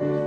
네.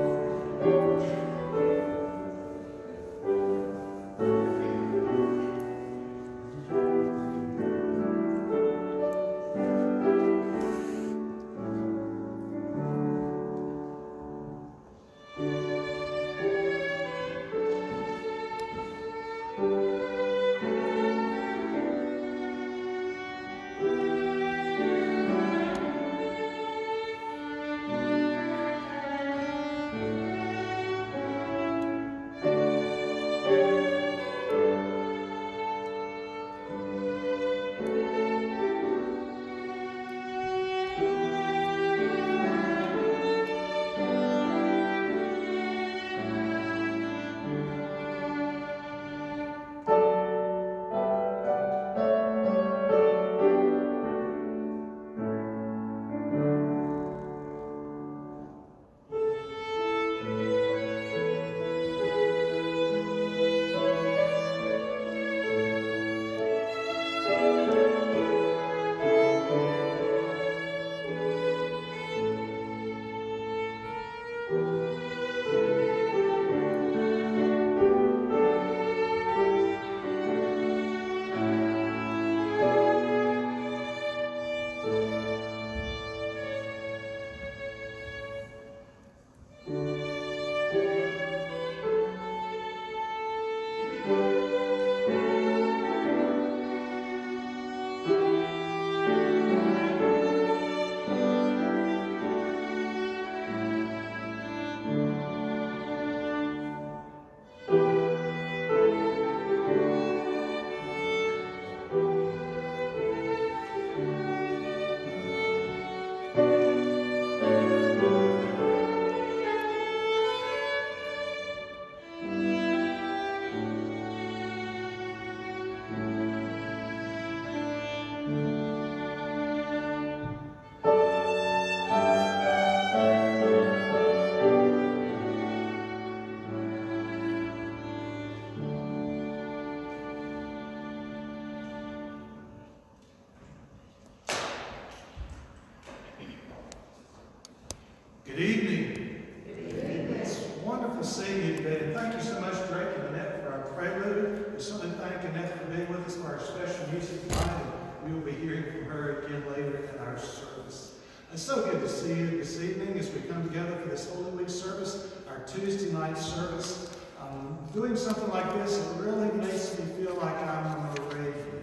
Doing something like this, it really makes me feel like I'm in Moravian.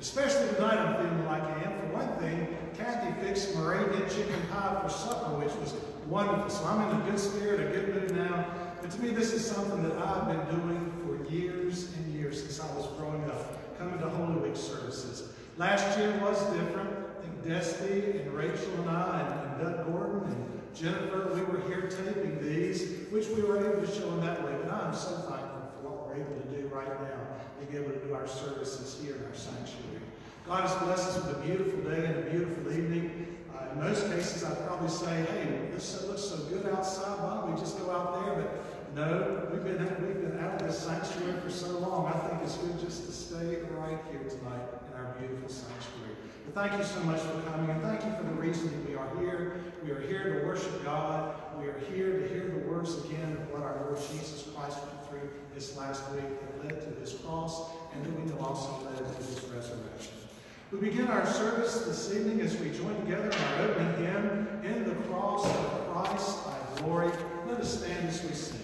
Especially tonight, I'm feeling like I am. For one thing, Kathy fixed Moravian chicken pie for supper, which was wonderful. So I'm in a good spirit, a good mood now. But to me, this is something that I've been doing for years and years since I was growing up, coming to Holy Week services. Last year was different. I think Destiny and Rachel and I and, and Doug Gordon and Jennifer, we were here taping these, which we were able to show in that way. But I'm so thankful for what we're able to do right now, being able to do our services here in our sanctuary. God has blessed us with a beautiful day and a beautiful evening. Uh, in most cases, I'd probably say, hey, this looks so good outside. Why don't we just go out there? But no, we've been, we've been out of this sanctuary for so long. I think it's good just to stay right here tonight beautiful sanctuary. But thank you so much for coming, and thank you for the reason that we are here. We are here to worship God. We are here to hear the words again of what our Lord Jesus Christ went through this last week that led to his cross and that we also led to his resurrection. We begin our service this evening as we join together in our opening hymn, In the Cross of Christ, Thy Glory. Let us stand as we sing.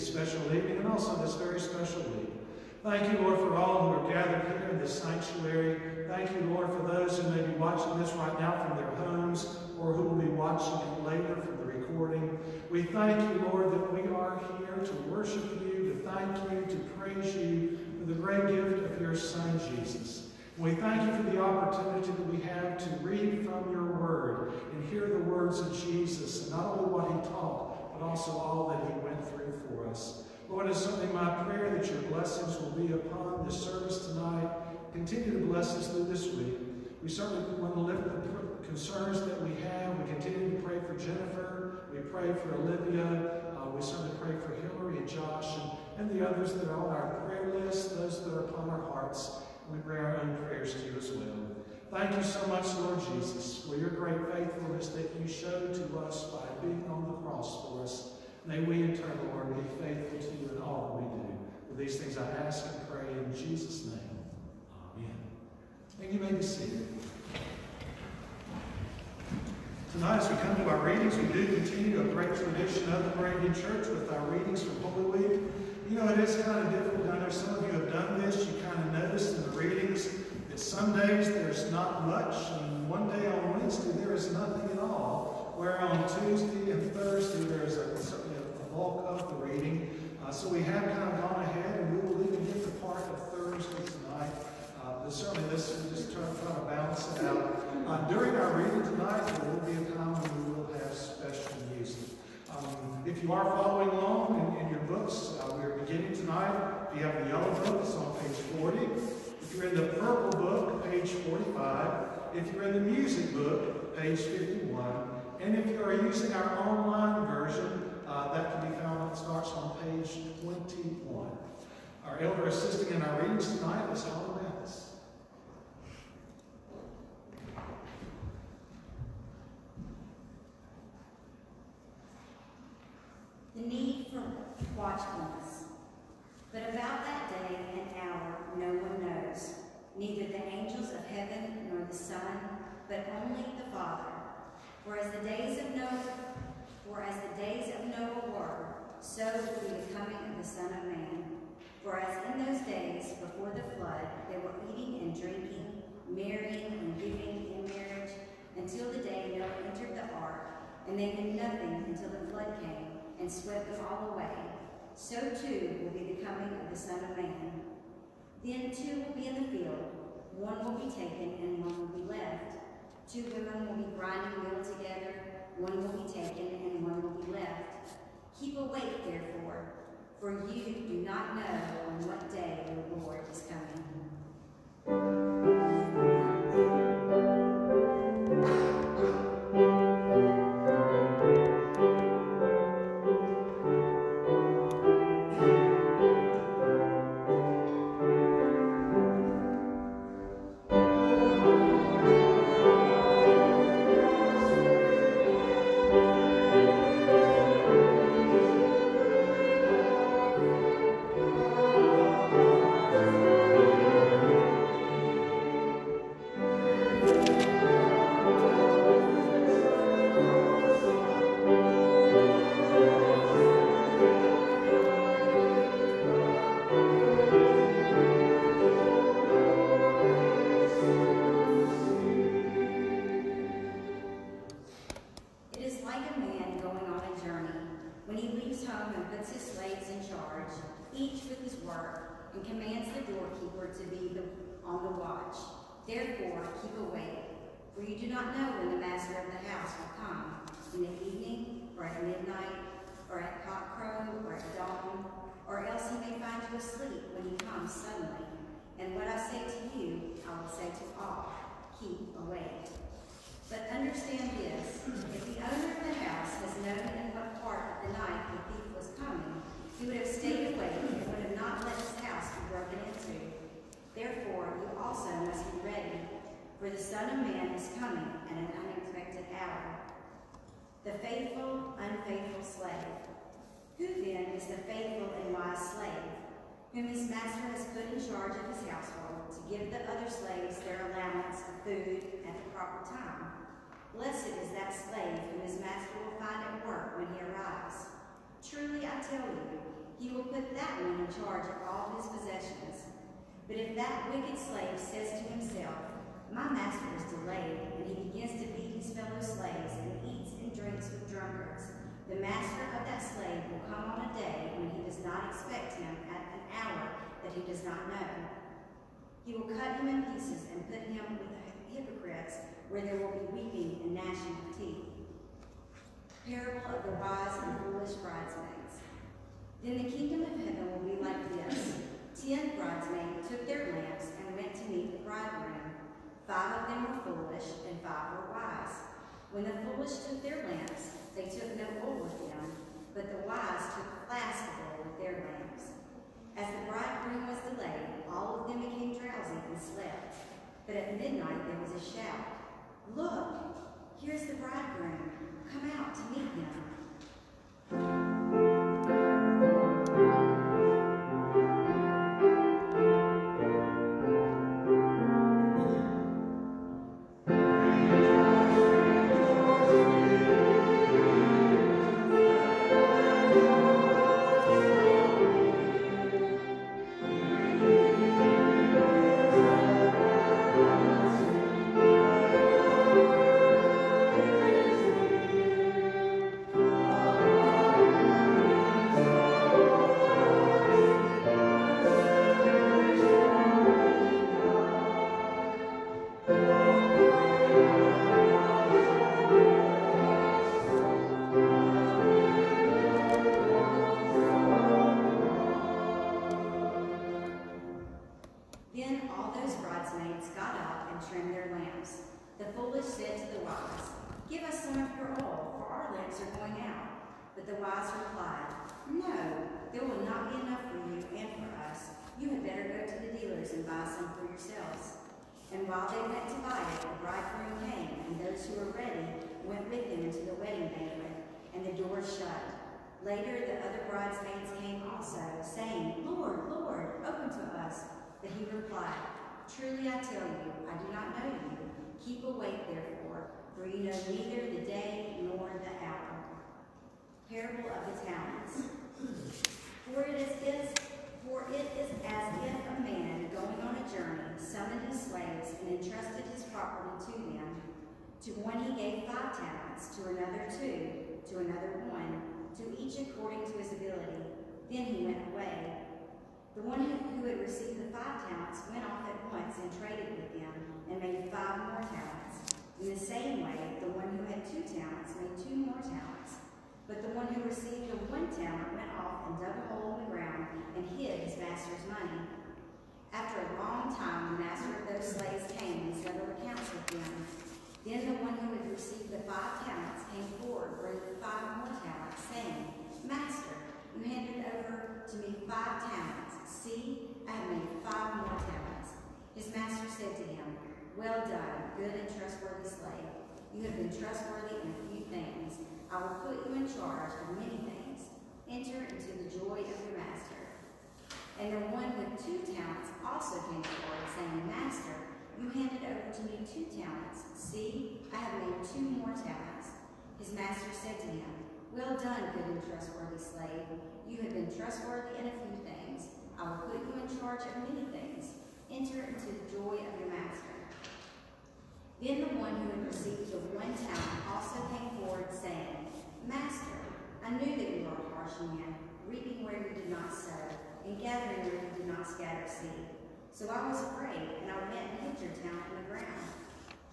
Evening, special evening, and also this very special week. Thank you, Lord, for all who are gathered here in this sanctuary. Thank you, Lord, for those who may be watching this right now from their homes or who will be watching it later from the recording. We thank you, Lord, that we are here to worship you, to thank you, to praise you for the great gift of your Son, Jesus. We thank you for the opportunity that we have to read from your word and hear the words of Jesus, and not only what he taught, but also all that he went through for us. Lord, it's certainly my prayer that your blessings will be upon this service tonight. Continue to bless us through this week. We certainly want to lift the concerns that we have. We continue to pray for Jennifer. We pray for Olivia. Uh, we certainly pray for Hillary and Josh and, and the others that are on our prayer list, those that are upon our hearts. We pray our own prayers to you as well. Thank you so much, Lord Jesus, for your great faithfulness that you showed to us by being on the cross for us. May we in turn, Lord, be faithful to you in all that we do. For these things I ask and pray in Jesus' name. Amen. And you may be seated. Tonight, as we come to our readings, we do continue a great tradition of the Moravian Church with our readings from Holy Week. You know, it is kind of difficult. I know some of you have done this. You kind of noticed in the readings some days there's not much, and one day on Wednesday there is nothing at all. Where on Tuesday and Thursday there's a, a bulk of the reading. Uh, so we have kind of gone ahead, and we will even get to part of Thursday tonight. Uh, but certainly this we just try, try to balance it out. Uh, during our reading tonight, there will be a time when we will have special music. Um, if you are following along in, in your books, uh, we're beginning tonight. If you have the yellow book, it's on page 40. If you're in the purple book, page 45. If you're in the music book, page 51. And if you are using our online version, uh, that can be found, it starts on page 21. Our elder assisting in our readings tonight is Holly Mathis. The need for watchfulness. But about that day and hour no one knows, neither the angels of heaven nor the Son, but only the Father. For as the days of Noah, for as the days of Noah were, so will be the coming of the Son of Man. For as in those days before the flood, they were eating and drinking, marrying and giving in marriage, until the day Noah entered the ark, and they knew nothing until the flood came and swept them all away. So too will be the coming of the Son of Man. Then two will be in the field, one will be taken and one will be left. Two women will be grinding meal together, one will be taken and one will be left. Keep awake, therefore, for you do not know on what day the Lord is coming. Slave will come on a day when he does not expect him at an hour that he does not know. He will cut him in pieces and put him with the hypocrites, where there will be weeping and gnashing of teeth. Parable of the wise and foolish bridesmaids. Then the kingdom of heaven will be like this. Ten bridesmaids took their lamps and went to meet the bridegroom. Five of them were foolish, and five were wise. When the foolish took their lamps, they took no oil with them, but the wise took a flask of oil with their lamps. As the bridegroom was delayed, all of them became drowsy and slept. But at midnight there was a shout, Look, here's the bridegroom. Come out to meet him. The one who, had received the five talents went off at once and traded with them, and made five more talents. In the same way, the one who had two talents made two more talents. But the one who received the one talent went off and dug a hole in the ground and hid his master's money. After a long time, the master of those slaves came and settled accounts with them. Then the one who had received the five talents came forward, bringing five more talents, saying, Master, you handed over to me five talents. See, I have made five more talents. His master said to him, Well done, good and trustworthy slave. You have been trustworthy in a few things. I will put you in charge of many things. Enter into the joy of your master. And the one with two talents also came forward, saying, Master, you handed over to me two talents. See, I have made two more talents. His master said to him, Well done, good and trustworthy slave. You have been trustworthy in a few. I will put you in charge of many things. Enter into the joy of your master. Then the one who had received the one talent also came forward, saying, Master, I knew that you were a harsh man, reaping where you did not sow, and gathering where you did not scatter seed. So I was afraid, and I went and hid your talent in the ground.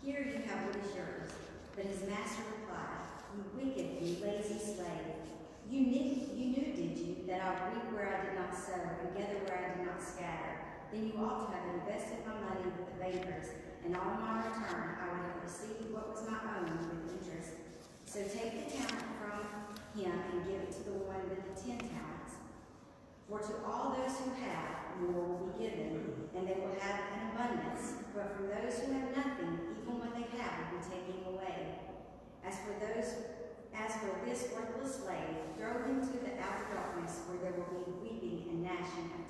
Here you have what is yours. But his master replied, You wicked and lazy slave. You knew, you knew, did you, that I reap where I did not sow and gather where I did not scatter? Then you ought to have invested my money with the bankers, and on my return I would have received what was my own with interest. So take the talent from him and give it to the one with the ten talents. For to all those who have, more will be given, and they will have an abundance. But from those who have nothing, even what they have will be taken away. As for those as for this worthless slave, throw him to the outer darkness where there will be weeping and gnashing of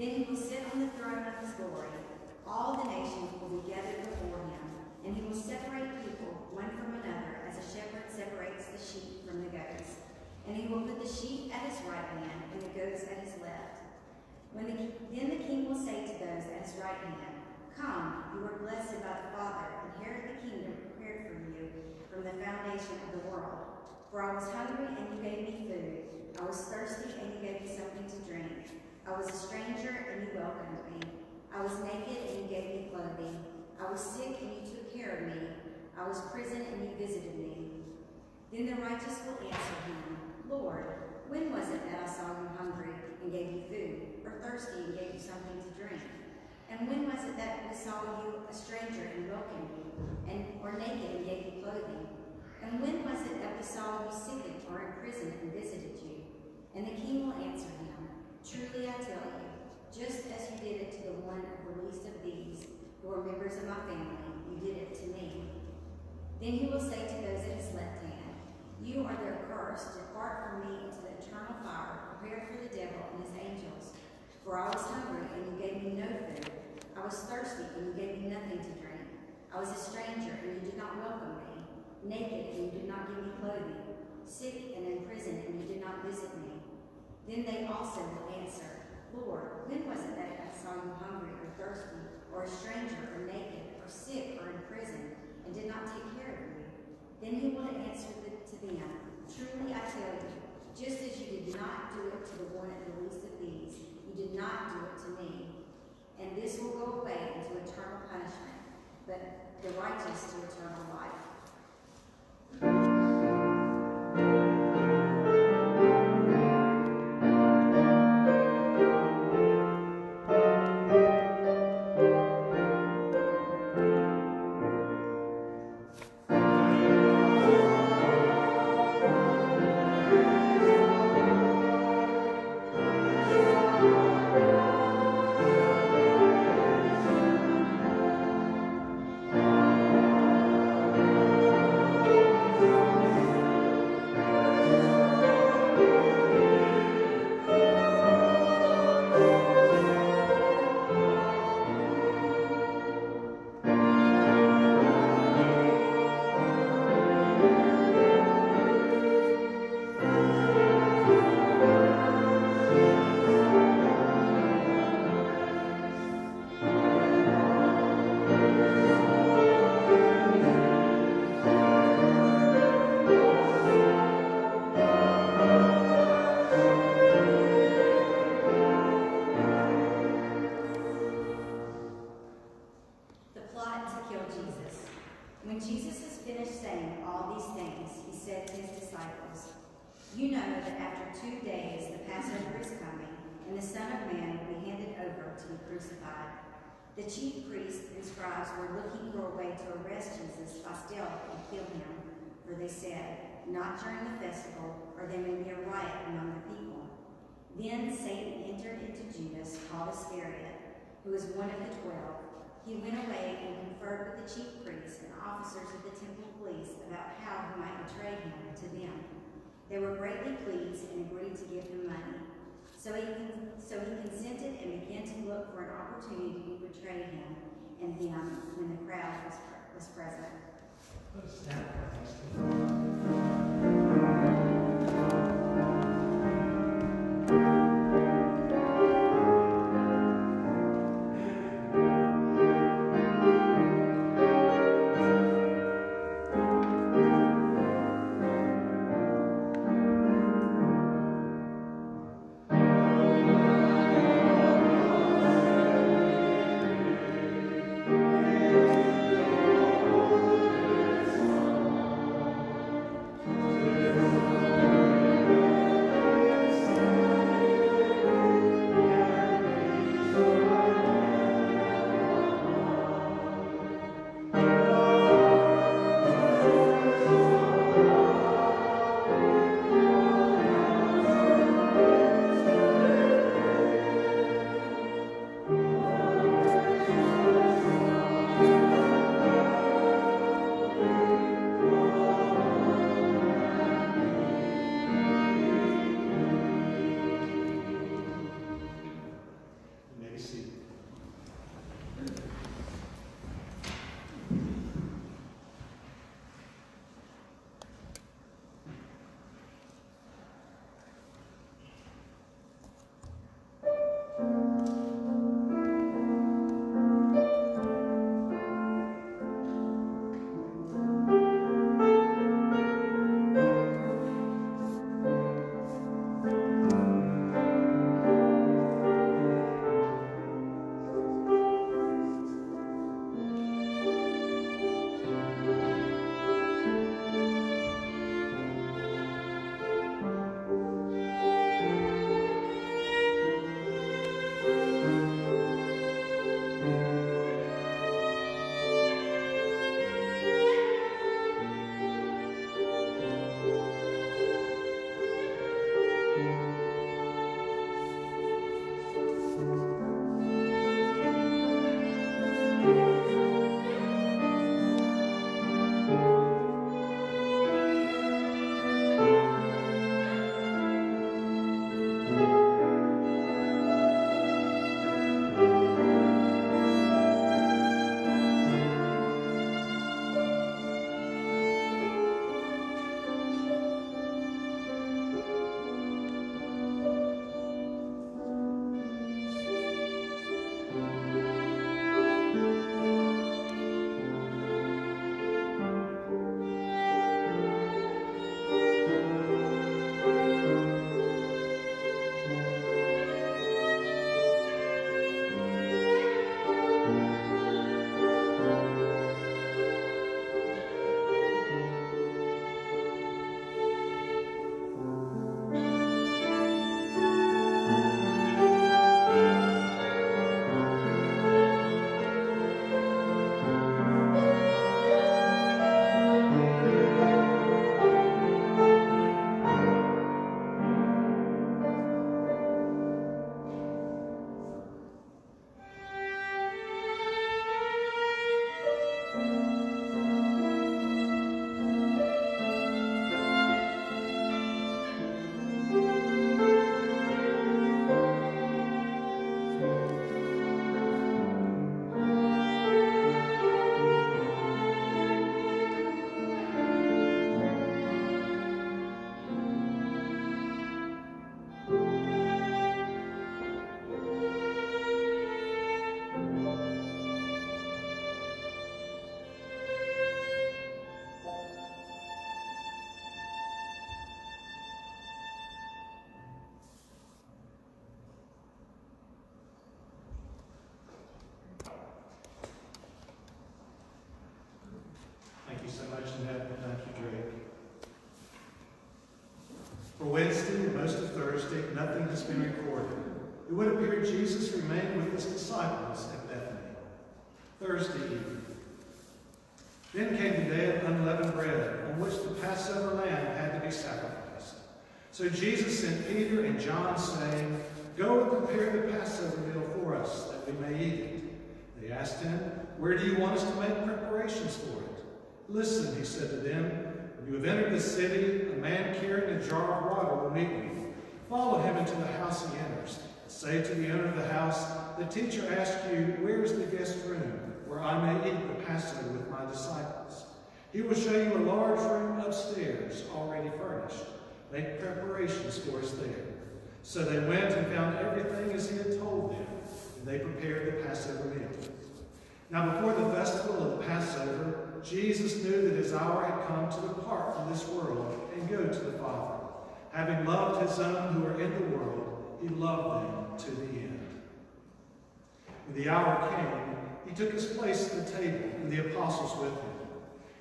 then he will sit on the throne of his glory. All the nations will be gathered before him, and he will separate people one from another as a shepherd separates the sheep from the goats. And he will put the sheep at his right hand and the goats at his left. When the, then the king will say to those at his right hand, Come, you are blessed by the Father, inherit the kingdom prepared for you from the foundation of the world. For I was hungry, and you gave me food. I was thirsty, and you gave me something to drink. I was a stranger, and you welcomed me. I was naked, and you gave me clothing. I was sick, and you took care of me. I was prison, and you visited me. Then the righteous will answer him, Lord, when was it that I saw you hungry and gave you food, or thirsty and gave you something to drink? And when was it that we saw you a stranger and welcomed you, and or naked and gave you clothing? And when was it that we saw you sick or in prison and visited you? And the king will answer him, Truly I tell you, just as you did it to the one of the least of these, who are members of my family, you did it to me. Then he will say to those at his left hand, You are their curse, depart from me into the eternal fire, prepared for the devil and his angels. For I was hungry, and you gave me no food. I was thirsty, and you gave me nothing to drink. I was a stranger, and you did not welcome me. Naked, and you did not give me clothing. Sick and in prison, and you did not visit me. Then they also will answer, Lord, when was it that I saw you hungry or thirsty, or a stranger, or naked, or sick, or in prison, and did not take care of you? Then he will answer to them, Truly I tell you, just as you did not do it to the one at the least of these, you did not do it to me. And this will go away into eternal punishment, but the righteous to eternal life. Who was one of the twelve. He went away and conferred with the chief priests and officers of the temple police about how he might betray him to them. They were greatly pleased and agreed to give him money. So he, so he consented and began to look for an opportunity to betray him and them when the crowd was, was present. Nothing has been recorded. It would appear Jesus remained with his disciples at Bethany. Thursday evening. Then came the day of unleavened bread, on which the Passover lamb had to be sacrificed. So Jesus sent Peter and John, saying, Go and prepare the Passover meal for us, that we may eat it. They asked him, Where do you want us to make preparations for it? Listen, he said to them, when you have entered the city, a man carrying a jar of water will meet you. Follow him into the house he enters. Say to the owner of the house, The teacher asks you, Where is the guest room, where I may eat the Passover with my disciples? He will show you a large room upstairs, already furnished. Make preparations for us there. So they went and found everything as he had told them, and they prepared the Passover meal. Now before the festival of the Passover, Jesus knew that his hour had come to depart from this world and go to the Father. Having loved his own who are in the world, he loved them to the end. When the hour came, he took his place at the table, and the apostles with him.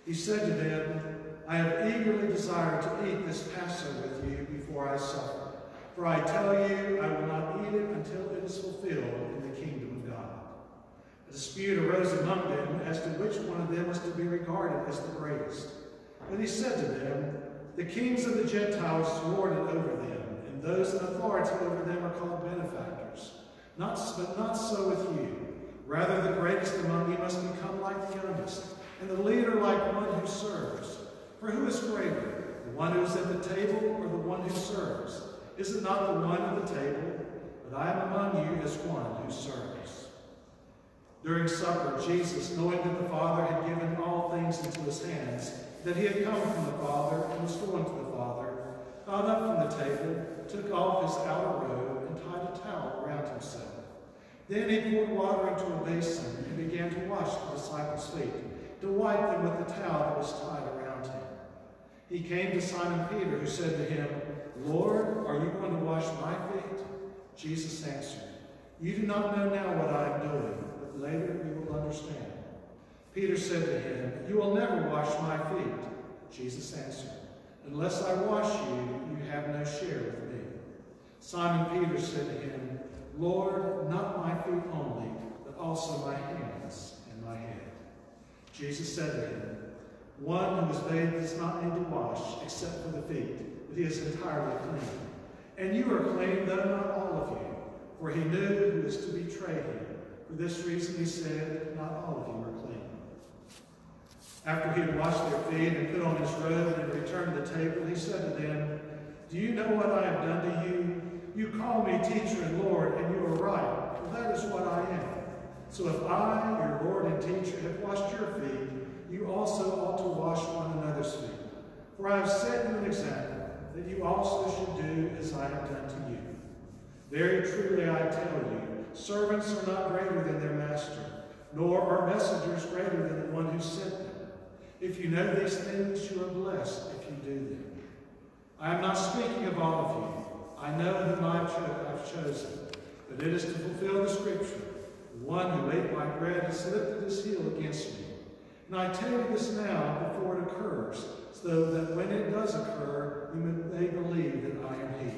He said to them, I have eagerly desired to eat this Passover with you before I suffer. For I tell you, I will not eat it until it is fulfilled in the kingdom of God. A dispute arose among them as to which one of them was to be regarded as the greatest. And he said to them, The kings of the Gentiles lord it over them, and those in authority over them are called benefactors. Not, but not so with you. Rather, the greatest among you must become like the youngest, and the leader like one who serves. For who is greater, the one who is at the table or the one who serves? Is it not the one at the table? But I am among you as one who serves. During supper, Jesus, knowing that the Father had given all things into his hands, that he had come from the Father and was going to the Father, got up from the table, took off his outer robe, and tied a towel around himself. Then he poured water into a basin and began to wash the disciples' feet, to wipe them with the towel that was tied around him. He came to Simon Peter, who said to him, Lord, are you going to wash my feet? Jesus answered, You do not know now what I am doing, but later you will understand. Peter said to him, You will never wash my feet. Jesus answered, Unless I wash you, you have no share with me. Simon Peter said to him, Lord, not my feet only, but also my hands and my head. Jesus said to him, One who is bathed does not need to wash except for the feet, but he is entirely clean. And you are clean, though not all of you. For he knew who was to betray him. For this reason he said, Not all of you are. After he had washed their feet and put on his robe and returned to the table, he said to them, Do you know what I have done to you? You call me teacher and Lord, and you are right, for that is what I am. So if I, your Lord and teacher, have washed your feet, you also ought to wash one another's feet. For I have set you an example, that you also should do as I have done to you. Very truly I tell you, servants are not greater than their master, nor are messengers greater than the one who sent them. If you know these things, you are blessed if you do them. I am not speaking of all of you. I know whom I've, cho chosen, but it is to fulfill the scripture. One who ate my bread has lifted his heel against me. And I tell you this now before it occurs, so that when it does occur, you may believe that I am he.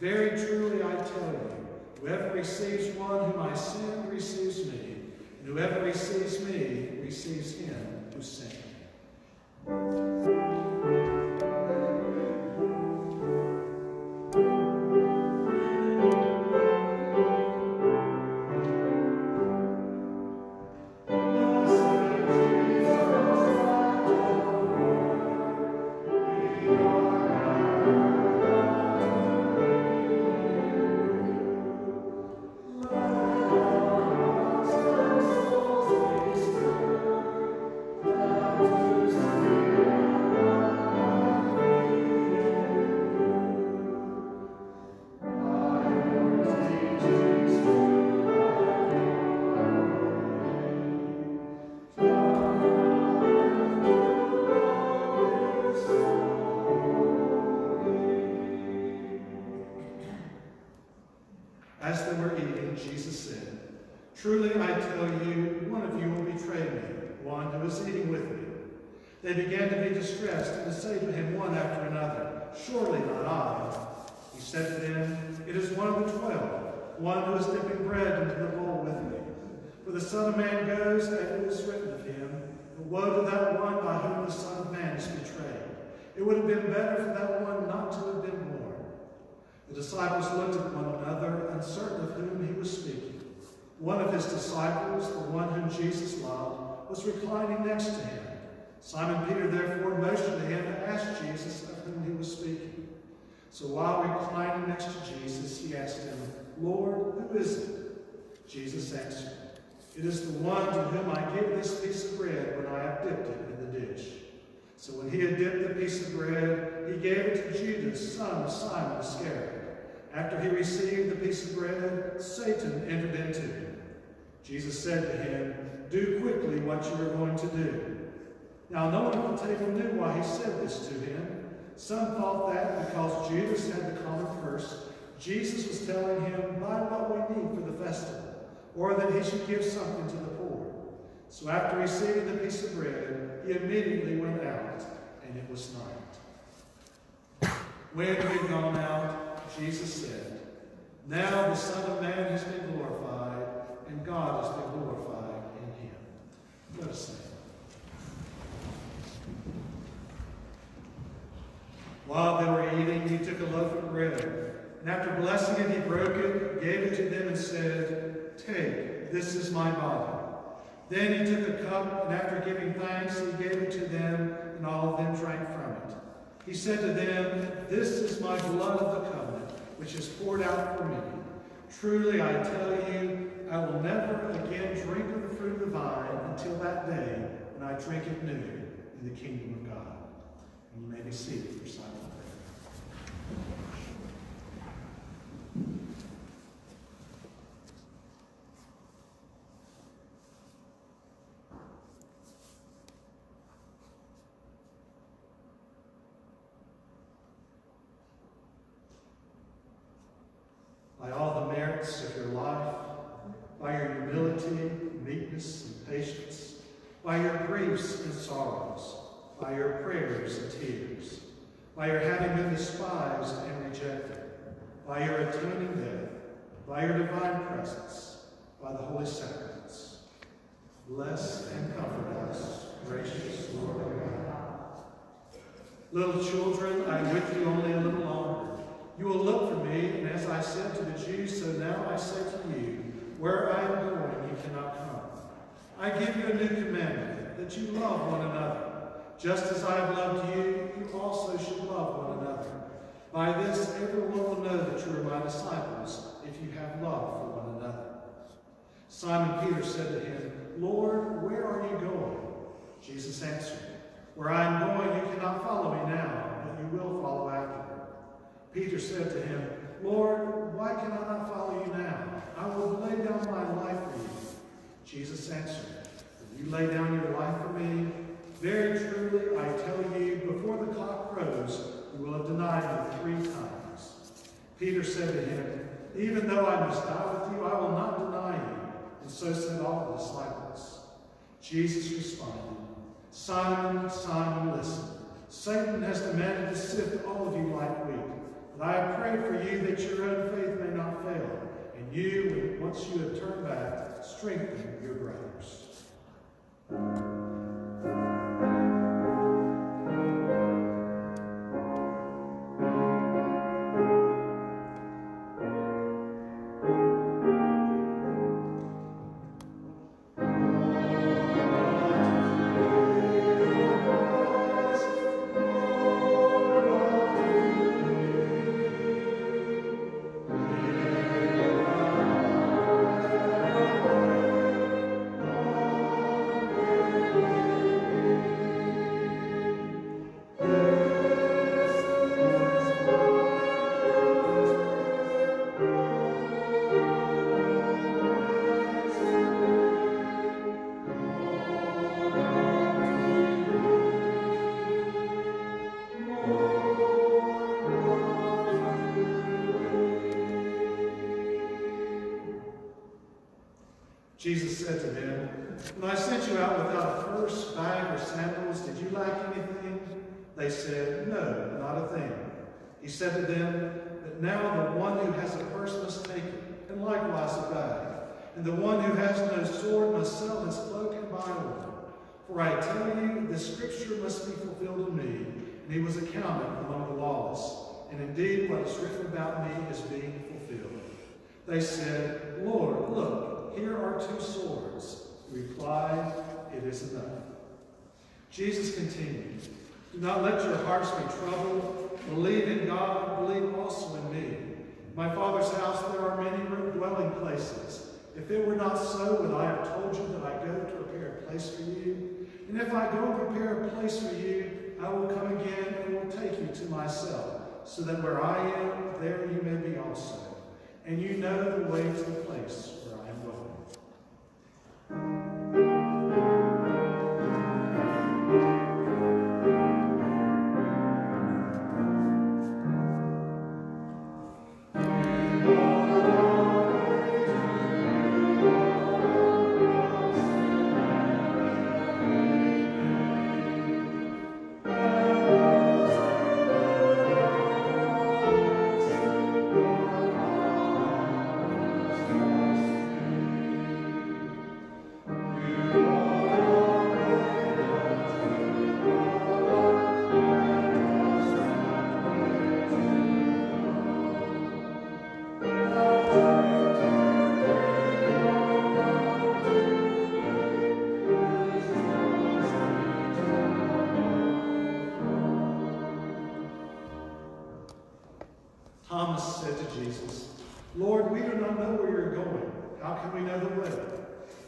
Very truly I tell you, whoever receives one whom I send receives me, and whoever receives me receives him who sent me. Woe to that one by whom the Son of Man is betrayed. It would have been better for that one not to have been born. The disciples looked at one another, uncertain of whom he was speaking. One of his disciples, the one whom Jesus loved, was reclining next to him. Simon Peter therefore motioned to him to ask Jesus of whom he was speaking. So while reclining next to Jesus, he asked him, Lord, who is it? Jesus answered, It is the one to whom I give this piece of bread when I have dipped it in the dish. So when he had dipped the piece of bread, he gave it to Judas, son of Simon Iscariot. After he received the piece of bread, Satan entered into him. Jesus said to him, Do quickly what you are going to do. Now no one at the table knew why he said this to him. Some thought that because Judas had the common purse, Jesus was telling him, Buy what we need for the festival, or that he should give something to the poor. So after receiving the piece of bread, he immediately went out, and it was night. When he had gone out, Jesus said, Now the Son of Man has been glorified, and God has been glorified in him. Let us sing. While they were eating, he took a loaf of bread, and after blessing it, he broke it, gave it to them, and said, Take, this is my body. Then he took a cup, and after giving thanks, he gave it to them, and all of them drank from it. He said to them, This is my blood of the covenant, which is poured out for many. Truly I tell you, I will never again drink of the fruit of the vine until that day when I drink it new in the kingdom of God. And you may be seated for silent prayer. by all the merits of your life, by your humility, meekness, and patience, by your griefs and sorrows, by your prayers and tears, by your having been despised and rejected, by your atoning death, by your divine presence, by the holy sacraments. Bless and comfort us, gracious Lord God. Little children, I am with you only a little longer. You will look for me, and as I said to the Jews, so now I say to you, where I am going, you cannot come. I give you a new commandment, that you love one another. Just as I have loved you, you also should love one another. By this, everyone will know that you are my disciples, if you have love for one another. Simon Peter said to him, Lord, where are you going? Jesus answered, Where I am going, you cannot follow me now, but you will follow afterward. Peter said to him, Lord, why can I not follow you now? I will lay down my life for you. Jesus answered, If you lay down your life for me, very truly I tell you, before the cock crows, you will have denied me three times. Peter said to him, Even though I must die with you, I will not deny you. And so said all the disciples. Jesus responded, Simon, Simon, listen. Satan has demanded to sift all of you like wheat. But I prayed for you that your own faith may not fail, and you, once you have turned back, strengthen your brothers. And the one who has no sword must sell his cloak and buy one. For I tell you, the scripture must be fulfilled in me. And he was accounted among the lawless. And indeed, what is written about me is being fulfilled. They said, Lord, look, here are two swords. He replied, It is enough. Jesus continued, Do not let your hearts be troubled. Believe in God, believe also in me. My Father's house there are many dwelling places. If it were not so, would I have told you that I go to prepare a place for you? And if I go and prepare a place for you, I will come again and will take you to myself, so that where I am, there you may be also. And you know the way to the place How can we know the way?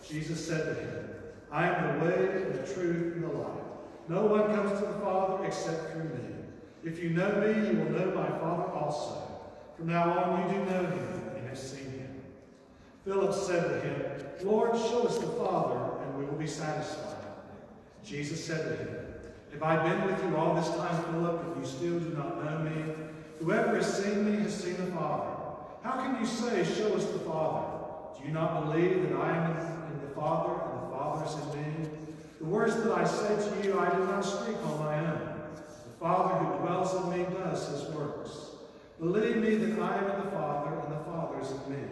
Jesus said to him, I am the way and the truth and the life. No one comes to the Father except through me. If you know me, you will know my Father also. From now on you do know him and have seen him. Philip said to him, Lord, show us the Father, and we will be satisfied. Jesus said to him, If I have been with you all this time, Philip, and you still do not know me? Whoever has seen me has seen the Father. How can you say, Show us the Father? Do you not believe that I am in the Father and the Father is in me? The words that I say to you, I do not speak on my own. The Father who dwells in me does his works. Believe me that I am in the Father and the Father is in me.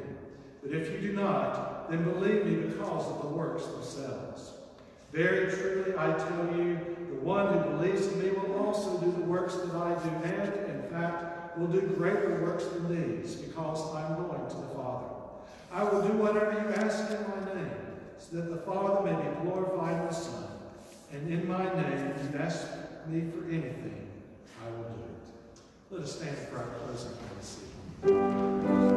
But if you do not, then believe me because of the works themselves. Very truly I tell you, the one who believes in me will also do the works that I do, and, in fact, will do greater works than these, because I am going to the Father. I will do whatever you ask in my name, so that the Father may be glorified in the Son. And in my name, if you ask me for anything, I will do it. Let us stand for our closing prayer this evening.